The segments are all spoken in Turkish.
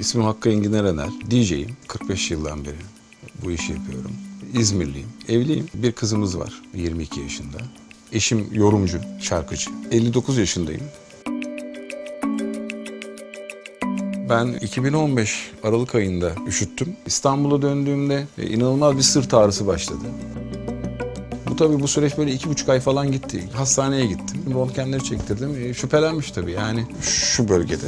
İsmim Hakkı Engin Erener. DJ'yim. 45 yıldan beri bu işi yapıyorum. İzmirliyim. Evliyim. Bir kızımız var 22 yaşında. Eşim yorumcu, şarkıcı. 59 yaşındayım. Ben 2015 Aralık ayında üşüttüm. İstanbul'a döndüğümde e, inanılmaz bir sırt ağrısı başladı. Bu tabii bu süreç böyle iki buçuk ay falan gitti. Hastaneye gittim. Röntgenleri çektirdim. E, şüphelenmiş tabii yani şu bölgede.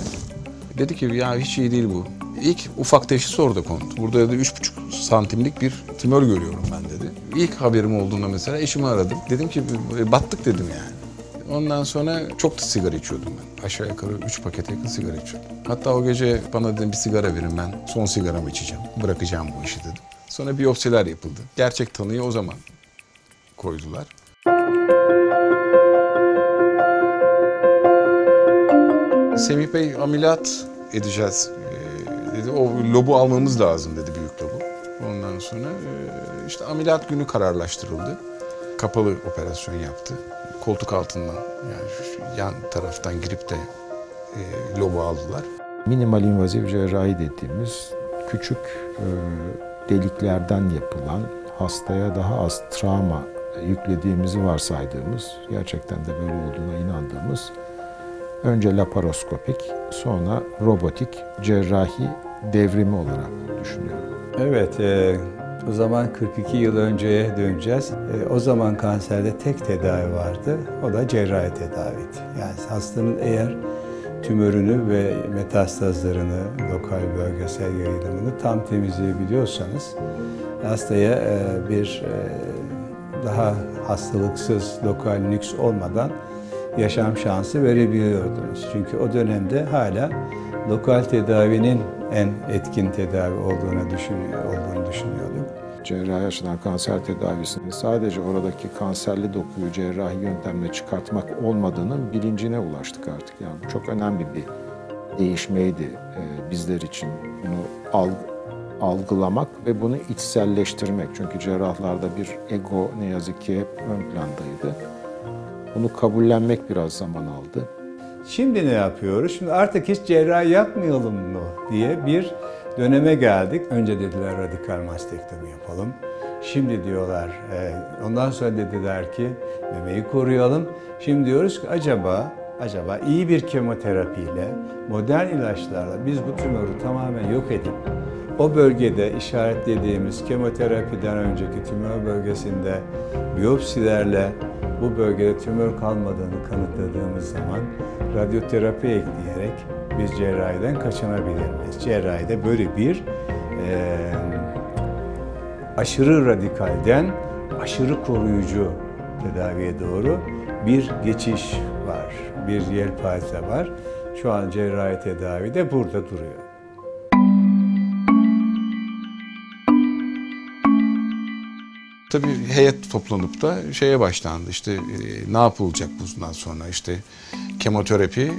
Dedi ki ya hiç iyi değil bu. İlk ufak teşhis orada kondu. Burada dedi üç buçuk santimlik bir tümör görüyorum ben dedi. İlk haberim olduğunda mesela eşimi aradım. Dedim ki "E, battık dedim yani. Ondan sonra çok da sigara içiyordum ben. Aşağı yukarı 3 pakete yakın sigara içiyordum. Hatta o gece bana dedim bir sigara verin ben son sigaramı içeceğim. Bırakacağım bu işi dedim. Sonra biyopsiler yapıldı. Gerçek tanıyı o zaman koydular. Semih Bey ameliyat edeceğiz ee, dedi. O lobu almamız lazım dedi büyük lobu. Ondan sonra e, işte ameliyat günü kararlaştırıldı. Kapalı operasyon yaptı. Koltuk altından yani yan taraftan girip de e, lobu aldılar. Minimal invazif cerrahi dediğimiz küçük e, deliklerden yapılan hastaya daha az travma yüklediğimizi varsaydığımız, gerçekten de böyle olduğuna inandığımız önce laparoskopik sonra robotik cerrahi devrimi olarak düşünüyorum. Evet, e, o zaman 42 yıl önceye döneceğiz. E, o zaman kanserde tek tedavi vardı, o da cerrahi tedaviydi. Yani hastanın eğer tümörünü ve metastazlarını, lokal bölgesel yayılımını tam temizleyebiliyorsanız hastaya e, bir e, daha hastalıksız lokal nüks olmadan yaşam şansı verebiliyordunuz. Çünkü o dönemde hala lokal tedavinin en etkin tedavi olduğunu düşünüyor, olduğunu düşünüyorduk. Cerrahi açıdan kanser tedavisinin sadece oradaki kanserli dokuyu cerrahi yöntemle çıkartmak olmadığının bilincine ulaştık artık. Yani bu çok önemli bir değişmeydi e, bizler için. Bunu alg algılamak ve bunu içselleştirmek. Çünkü cerrahlarda bir ego ne yazık ki hep ön plandaydı. Bunu kabullenmek biraz zaman aldı. Şimdi ne yapıyoruz? Şimdi artık hiç cerrahi yapmayalım mı diye bir döneme geldik. Önce dediler radikal mastektomi yapalım. Şimdi diyorlar, e, ondan sonra dediler ki memeyi koruyalım. Şimdi diyoruz ki acaba acaba iyi bir kemoterapiyle, modern ilaçlarla biz bu tümörü tamamen yok edip o bölgede işaretlediğimiz kemoterapiden önceki tümör bölgesinde biyopsilerle bu bölgede tümör kalmadığını kanıtladığımız zaman radyoterapi ekleyerek biz cerrahiden kaçınabilir miyiz? Cerrahide böyle bir e, aşırı radikalden aşırı koruyucu tedaviye doğru bir geçiş var, bir yelpaze var. Şu an cerrahi tedavi de burada duruyor. Tabii heyet toplanıp da şeye başlandı işte e, ne yapılacak bundan sonra işte kemoterapi e,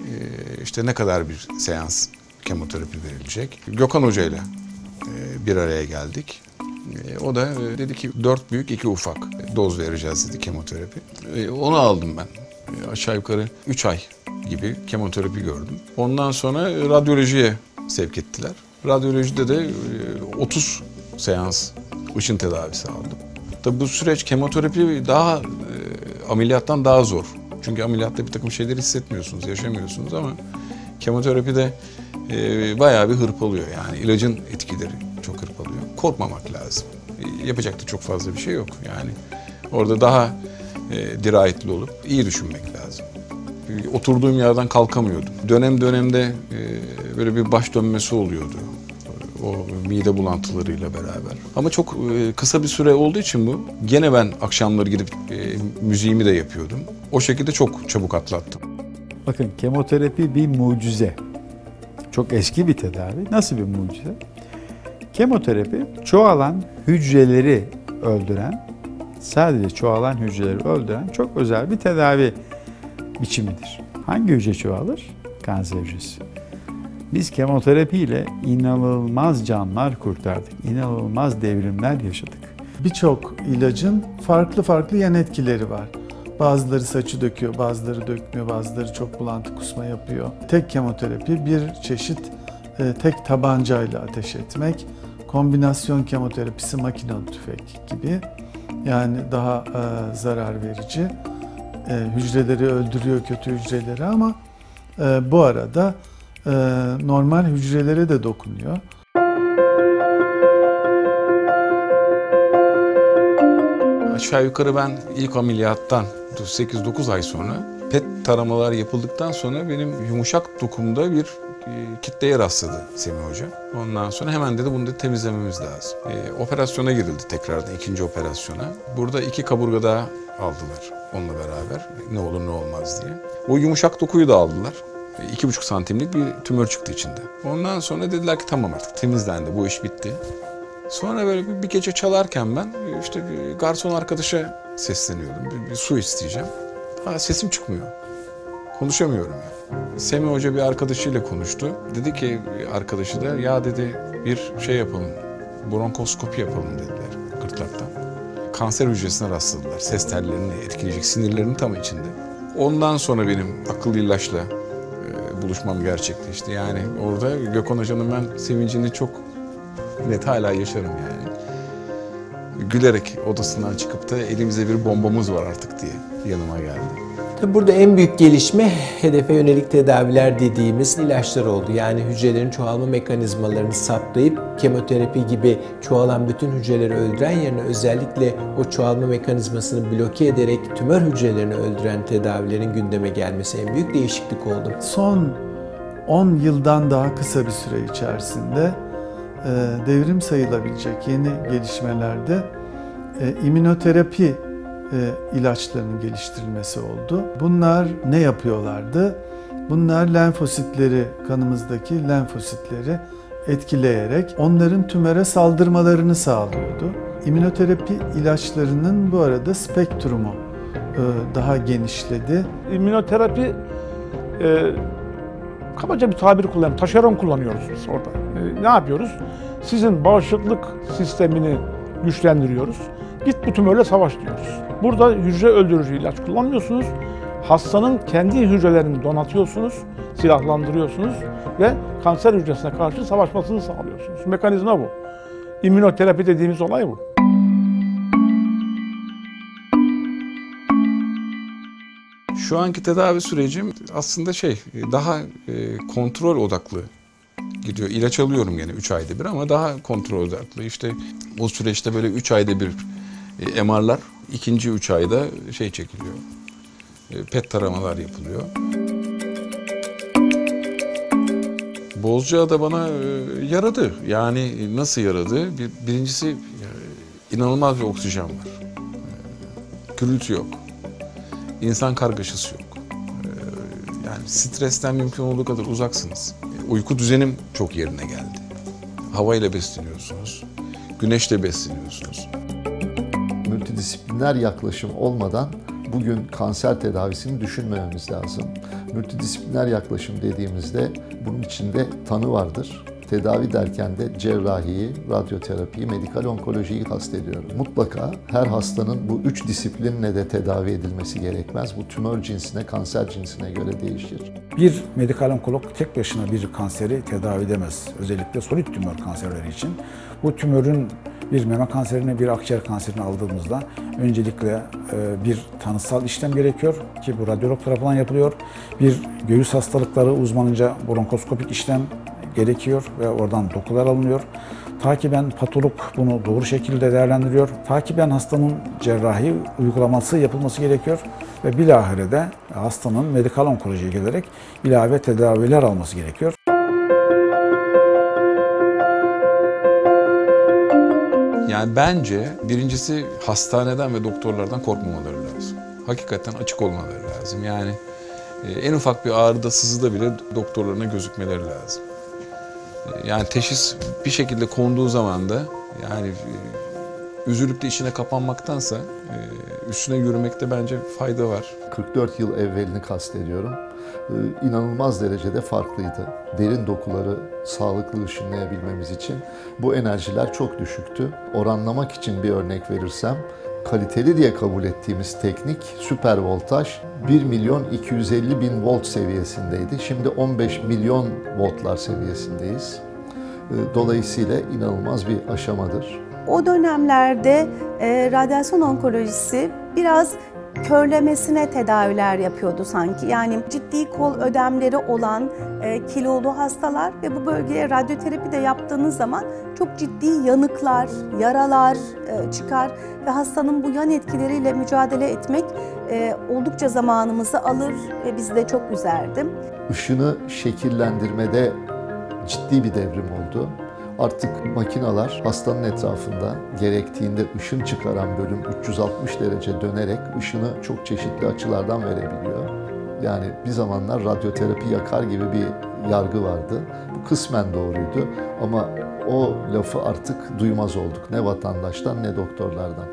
işte ne kadar bir seans kemoterapi verilecek. Gökhan Hoca ile e, bir araya geldik. E, o da e, dedi ki dört büyük iki ufak doz vereceğiz dedi kemoterapi. Onu aldım ben. Aşağı yukarı 3 ay gibi kemoterapi gördüm. Ondan sonra radyolojiye sevk ettiler. Radyolojide de e, 30 seans ışın tedavisi aldım. Tabii bu süreç kemoterapi daha e, ameliyattan daha zor. Çünkü ameliyatta bir takım şeyleri hissetmiyorsunuz, yaşamıyorsunuz ama kemoterapide e, bayağı bir hırpalıyor. Yani ilacın etkileri çok hırpalıyor. Korkmamak lazım. E, yapacak da çok fazla bir şey yok. Yani orada daha e, dirayetli olup iyi düşünmek lazım. E, oturduğum yerden kalkamıyordum. Dönem dönemde e, böyle bir baş dönmesi oluyordu o mide bulantılarıyla beraber. Ama çok e, kısa bir süre olduğu için bu gene ben akşamları gidip e, müziğimi de yapıyordum. O şekilde çok çabuk atlattım. Bakın kemoterapi bir mucize. Çok eski bir tedavi. Nasıl bir mucize? Kemoterapi çoğalan hücreleri öldüren, sadece çoğalan hücreleri öldüren çok özel bir tedavi biçimidir. Hangi hücre çoğalır? Kanser hücresi. Biz kemoterapiyle inanılmaz canlar kurtardık. İnanılmaz devrimler yaşadık. Birçok ilacın farklı farklı yan etkileri var. Bazıları saçı döküyor, bazıları dökmüyor, bazıları çok bulantı kusma yapıyor. Tek kemoterapi bir çeşit e, tek tabancayla ateş etmek, kombinasyon kemoterapisi makinalı tüfek gibi yani daha e, zarar verici. E, hücreleri öldürüyor kötü hücreleri ama e, bu arada normal hücrelere de dokunuyor. Aşağı yukarı ben ilk ameliyattan 8-9 ay sonra PET taramalar yapıldıktan sonra benim yumuşak dokumda bir e, kitleye rastladı Semih Hoca. Ondan sonra hemen dedi bunu da temizlememiz lazım. E, operasyona girildi tekrardan ikinci operasyona. Burada iki kaburga daha aldılar onunla beraber. Ne olur ne olmaz diye. O yumuşak dokuyu da aldılar. E, iki buçuk santimlik bir tümör çıktı içinde. Ondan sonra dediler ki tamam artık temizlendi bu iş bitti. Sonra böyle bir, gece çalarken ben işte bir garson arkadaşa sesleniyordum. Bir, bir su isteyeceğim. Ha, sesim çıkmıyor. Konuşamıyorum yani. Semih Hoca bir arkadaşıyla konuştu. Dedi ki arkadaşı da ya dedi bir şey yapalım. Bronkoskopi yapalım dediler gırtlaktan. Kanser hücresine rastladılar. Ses tellerini etkileyecek sinirlerin tam içinde. Ondan sonra benim akıllı ilaçla e, buluşmam gerçekleşti. Yani orada Gökhan Hoca'nın ben sevincini çok net hala yaşarım yani. Gülerek odasından çıkıp da elimize bir bombamız var artık diye yanıma geldi. Tabi burada en büyük gelişme hedefe yönelik tedaviler dediğimiz ilaçlar oldu. Yani hücrelerin çoğalma mekanizmalarını saptayıp kemoterapi gibi çoğalan bütün hücreleri öldüren yerine özellikle o çoğalma mekanizmasını bloke ederek tümör hücrelerini öldüren tedavilerin gündeme gelmesi en büyük değişiklik oldu. Son 10 yıldan daha kısa bir süre içerisinde e, devrim sayılabilecek yeni gelişmelerde e, immünoterapi e, ilaçlarının geliştirilmesi oldu. Bunlar ne yapıyorlardı? Bunlar lenfositleri, kanımızdaki lenfositleri etkileyerek onların tümöre saldırmalarını sağlıyordu. İmmünoterapi ilaçlarının bu arada spektrumu e, daha genişledi. İmmünoterapi e, kabaca bir tabir kullanıyorum. Taşeron kullanıyoruz biz orada. E, ne yapıyoruz? Sizin bağışıklık sistemini güçlendiriyoruz. Git bu tümörle savaş diyoruz. Burada hücre öldürücü ilaç kullanmıyorsunuz. Hastanın kendi hücrelerini donatıyorsunuz, silahlandırıyorsunuz ve kanser hücresine karşı savaşmasını sağlıyorsunuz. Mekanizma bu. İmmünoterapi dediğimiz olay bu. Şu anki tedavi sürecim aslında şey daha e, kontrol odaklı gidiyor. İlaç alıyorum gene 3 ayda bir ama daha kontrol odaklı. İşte o süreçte böyle 3 ayda bir e, MR'lar, ikinci 3 ayda şey çekiliyor. E, PET taramalar yapılıyor. Bozcaada bana e, yaradı. Yani nasıl yaradı? Bir, birincisi e, inanılmaz bir oksijen var. Gürültü yok. İnsan kargaşası yok. Yani stresten mümkün olduğu kadar uzaksınız. Uyku düzenim çok yerine geldi. Havayla besleniyorsunuz. Güneşle besleniyorsunuz. Multidisipliner yaklaşım olmadan bugün kanser tedavisini düşünmememiz lazım. Multidisipliner yaklaşım dediğimizde bunun içinde tanı vardır. Tedavi derken de cerrahiyi, radyoterapiyi, medikal onkolojiyi kastediyorum. Mutlaka her hastanın bu üç disiplinle de tedavi edilmesi gerekmez. Bu tümör cinsine, kanser cinsine göre değişir. Bir medikal onkolog tek başına bir kanseri tedavi edemez. Özellikle solid tümör kanserleri için. Bu tümörün bir meme kanserini, bir akciğer kanserini aldığımızda öncelikle e, bir tanısal işlem gerekiyor ki bu radyolog tarafından yapılıyor. Bir göğüs hastalıkları uzmanınca bronkoskopik işlem gerekiyor ve oradan dokular alınıyor. Takiben patolog bunu doğru şekilde değerlendiriyor. Takiben hastanın cerrahi uygulaması yapılması gerekiyor ve bilahare de hastanın medikal onkolojiye gelerek ilave tedaviler alması gerekiyor. Yani bence birincisi hastaneden ve doktorlardan korkmamaları lazım. Hakikaten açık olmaları lazım. Yani e, en ufak bir ağrıda, sızıda bile doktorlarına gözükmeleri lazım. E, Yani teşhis bir şekilde konduğu zaman da yani e, üzülüp de içine kapanmaktansa üstüne yürümekte bence fayda var. 44 yıl evvelini kastediyorum. Ee, inanılmaz derecede farklıydı. Derin dokuları sağlıklı ışınlayabilmemiz için bu enerjiler çok düşüktü. Oranlamak için bir örnek verirsem kaliteli diye kabul ettiğimiz teknik süper voltaj 1 milyon 250 bin volt seviyesindeydi. Şimdi 15 milyon voltlar seviyesindeyiz. E, Dolayısıyla inanılmaz bir aşamadır. O dönemlerde e, radyasyon onkolojisi biraz körlemesine tedaviler yapıyordu sanki. Yani ciddi kol ödemleri olan e, kilolu hastalar ve bu bölgeye radyoterapi de yaptığınız zaman çok ciddi yanıklar, yaralar e, çıkar ve hastanın bu yan etkileriyle mücadele etmek e, oldukça zamanımızı alır ve bizi de çok üzerdi. Işını şekillendirmede ciddi bir devrim oldu. Artık makinalar hastanın etrafında gerektiğinde ışın çıkaran bölüm 360 derece dönerek ışını çok çeşitli açılardan verebiliyor. Yani bir zamanlar radyoterapi yakar gibi bir yargı vardı. Bu kısmen doğruydu ama o lafı artık duymaz olduk. Ne vatandaştan ne doktorlardan.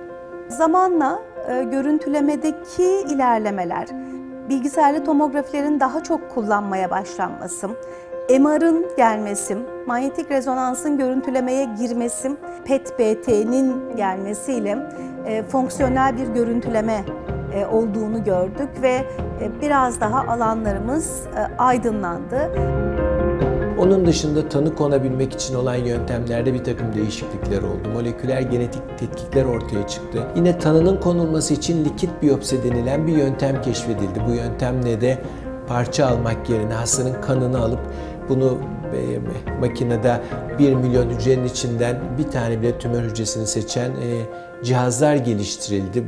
Zamanla e, görüntülemedeki ilerlemeler, bilgisayarlı tomografilerin daha çok kullanmaya başlanması, MR'ın gelmesi, manyetik rezonansın görüntülemeye girmesi, PET-BT'nin gelmesiyle e, fonksiyonel bir görüntüleme e, olduğunu gördük ve e, biraz daha alanlarımız e, aydınlandı. Onun dışında tanı konabilmek için olan yöntemlerde bir takım değişiklikler oldu. Moleküler genetik tetkikler ortaya çıktı. Yine tanının konulması için likit biyopsi denilen bir yöntem keşfedildi. Bu yöntemle de parça almak yerine hastanın kanını alıp bunu e, makinede 1 milyon hücrenin içinden bir tane bile tümör hücresini seçen e, cihazlar geliştirildi.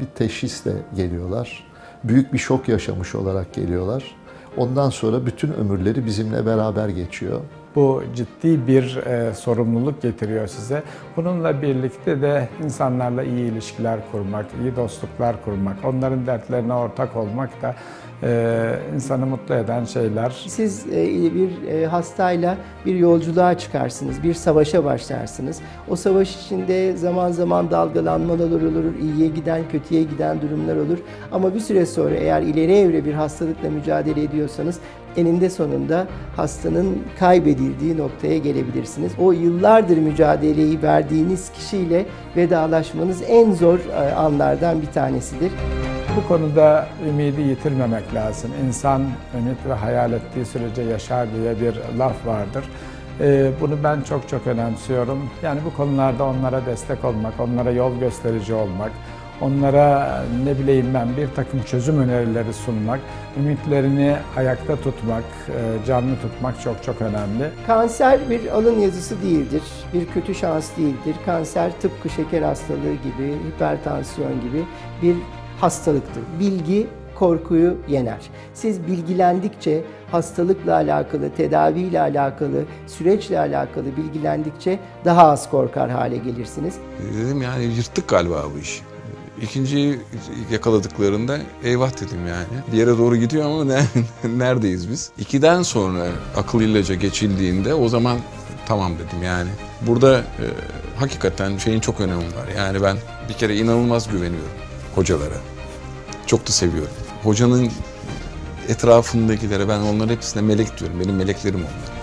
bir teşhisle geliyorlar. Büyük bir şok yaşamış olarak geliyorlar. Ondan sonra bütün ömürleri bizimle beraber geçiyor. Bu ciddi bir e, sorumluluk getiriyor size. Bununla birlikte de insanlarla iyi ilişkiler kurmak, iyi dostluklar kurmak, onların dertlerine ortak olmak da insanı mutlu eden şeyler. Siz e, bir e, hastayla bir yolculuğa çıkarsınız, bir savaşa başlarsınız. O savaş içinde zaman zaman dalgalanmalar olur, iyiye giden, kötüye giden durumlar olur. Ama bir süre sonra eğer ileri evre bir hastalıkla mücadele ediyorsanız eninde sonunda hastanın kaybedildiği noktaya gelebilirsiniz. O yıllardır mücadeleyi verdiğiniz kişiyle vedalaşmanız en zor e, anlardan bir tanesidir. Bu konuda ümidi yitirmemek lazım. İnsan ümit ve hayal ettiği sürece yaşar diye bir laf vardır. Ee, Bunu ben çok çok önemsiyorum. Yani bu konularda onlara destek olmak, onlara yol gösterici olmak, onlara ne bileyim ben bir takım çözüm önerileri sunmak, ümitlerini ayakta tutmak, e, canlı tutmak çok çok önemli. Kanser bir alın yazısı değildir, bir kötü şans değildir. Kanser tıpkı şeker hastalığı gibi, hipertansiyon gibi bir hastalıktır. Bilgi korkuyu yener. Siz bilgilendikçe, hastalıkla alakalı, tedaviyle alakalı, süreçle alakalı bilgilendikçe daha az korkar hale gelirsiniz. Dedim yani yırttık galiba bu işi. İkinciyi yakaladıklarında eyvah dedim yani. Bir yere doğru gidiyor ama ne, neredeyiz biz? İkiden sonra akıl ilaca geçildiğinde o zaman tamam dedim yani. Burada e, hakikaten şeyin çok önemi var. Yani ben bir kere inanılmaz güveniyorum hocalara. Çok da seviyorum. Hocanın etrafındakilere ben onların hepsine melek diyorum. Benim meleklerim onlar.